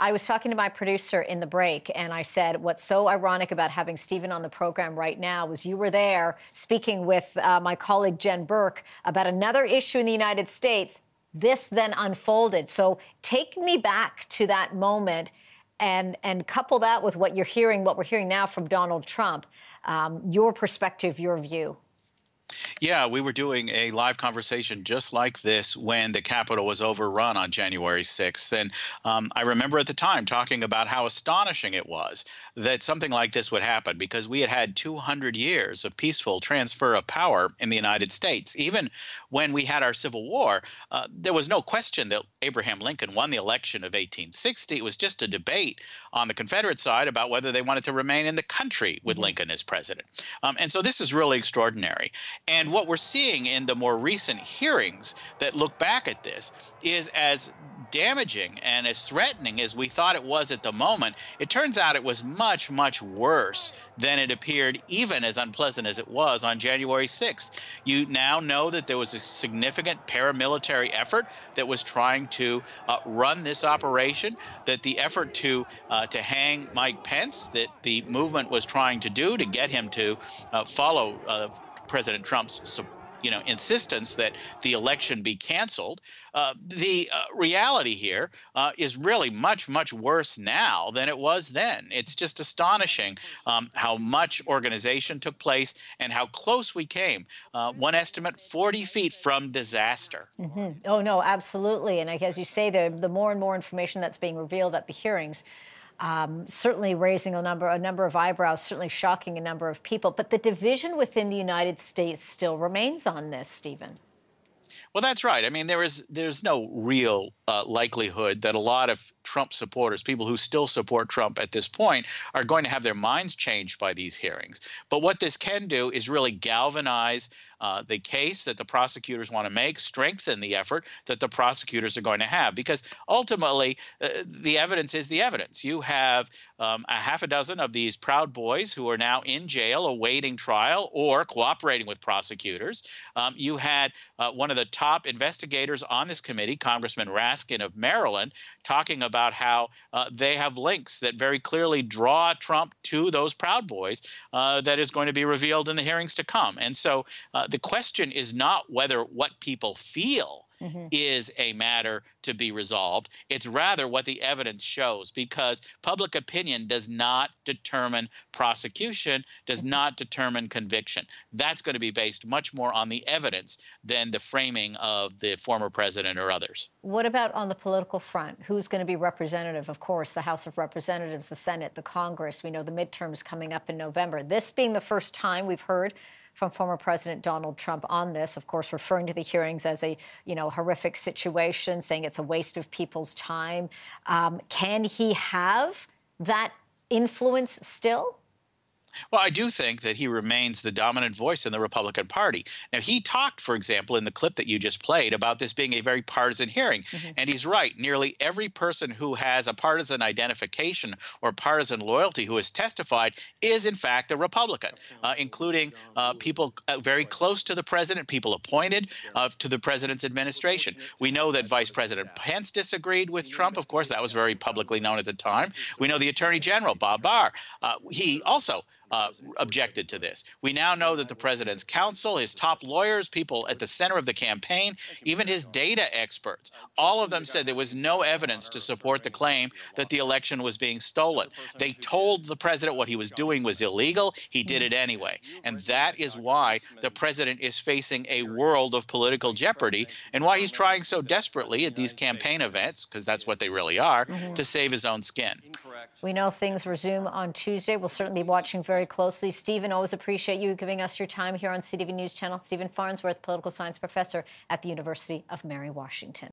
I was talking to my producer in the break, and I said, What's so ironic about having Stephen on the program right now was you were there speaking with uh, my colleague Jen Burke about another issue in the United States. This then unfolded. So take me back to that moment and, and couple that with what you're hearing, what we're hearing now from Donald Trump, um, your perspective, your view. Yeah, we were doing a live conversation just like this when the Capitol was overrun on January 6th. And um, I remember at the time talking about how astonishing it was that something like this would happen because we had had 200 years of peaceful transfer of power in the United States. Even when we had our Civil War, uh, there was no question that Abraham Lincoln won the election of 1860. It was just a debate on the Confederate side about whether they wanted to remain in the country with mm-hmm. Lincoln as president. Um, and so this is really extraordinary. And what we're seeing in the more recent hearings that look back at this is as damaging and as threatening as we thought it was at the moment, it turns out it was much, much worse than it appeared, even as unpleasant as it was on January 6th. You now know that there was a significant paramilitary effort that was trying to uh, run this operation, that the effort to uh, to hang Mike Pence, that the movement was trying to do to get him to uh, follow uh, President Trump's you know insistence that the election be canceled. Uh, the uh, reality here uh, is really much much worse now than it was then. It's just astonishing um, how much organization took place and how close we came. Uh, one estimate: 40 feet from disaster. Mm-hmm. Oh no, absolutely. And as you say, the the more and more information that's being revealed at the hearings um, certainly raising a number a number of eyebrows, certainly shocking a number of people. But the division within the United States still remains on this, Stephen. Well, that's right. I mean, there is there's no real uh, likelihood that a lot of Trump supporters, people who still support Trump at this point, are going to have their minds changed by these hearings. But what this can do is really galvanize uh, the case that the prosecutors want to make, strengthen the effort that the prosecutors are going to have. Because ultimately, uh, the evidence is the evidence. You have um, a half a dozen of these Proud Boys who are now in jail awaiting trial or cooperating with prosecutors. Um, you had uh, one of the top investigators on this committee, Congressman Raskin of Maryland, talking about how uh, they have links that very clearly draw Trump to those Proud Boys uh, that is going to be revealed in the hearings to come. And so uh, the question is not whether what people feel mm-hmm. is a matter to be resolved. It's rather what the evidence shows because public opinion does not determine prosecution, does mm-hmm. not determine conviction. That's going to be based much more on the evidence than the framing of the former president or others. What about on the political front? Who's going to be representative? Of course, the House of Representatives, the Senate, the Congress. We know the midterms coming up in November. This being the first time we've heard from former President Donald Trump on this, of course, referring to the hearings as a you know horrific situation, saying it's a waste of people's time. Um, can he have that influence still? Well, I do think that he remains the dominant voice in the Republican Party. Now, he talked, for example, in the clip that you just played about this being a very partisan hearing. Mm-hmm. And he's right. Nearly every person who has a partisan identification or partisan loyalty who has testified is, in fact, a Republican, uh, including uh, people uh, very close to the president, people appointed uh, to the president's administration. We know that Vice President Pence disagreed with Trump. Of course, that was very publicly known at the time. We know the Attorney General, Bob Barr, uh, he also uh, objected to this. We now know that the president's counsel, his top lawyers, people at the center of the campaign, even his data experts, all of them said there was no evidence to support the claim that the election was being stolen. They told the president what he was doing was illegal. He did it anyway. And that is why the president is facing a world of political jeopardy and why he's trying so desperately at these campaign events, because that's what they really are, mm-hmm. to save his own skin. We know things resume on Tuesday. We'll certainly be watching very closely. Stephen, always appreciate you giving us your time here on CTV News Channel. Stephen Farnsworth, political science professor at the University of Mary Washington.